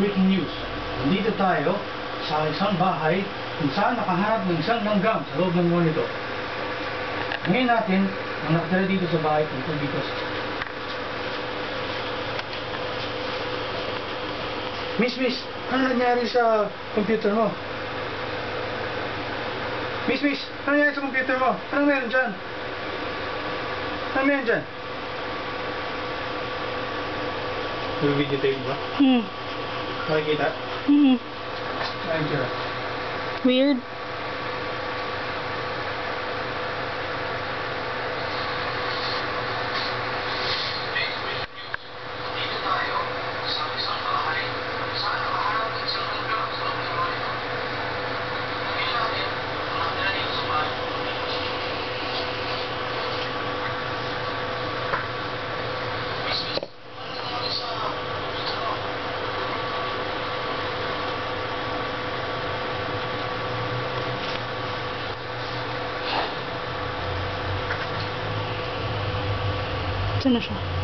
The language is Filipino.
Breaking news. Nandito tayo sa isang bahay kung saan nakaharap ng isang langgam sa loob ng monitor. Ngayon natin, ang nakatira dito sa bahay tungkol dito sa... Miss, miss, ano nangyari sa computer mo? Miss, miss, ano nangyari sa computer mo? Anong meron dyan? Anong meron dyan? Yung video tape ba? Hmm. Makikita? Hmm. Ayun sila. Weird. 真的是。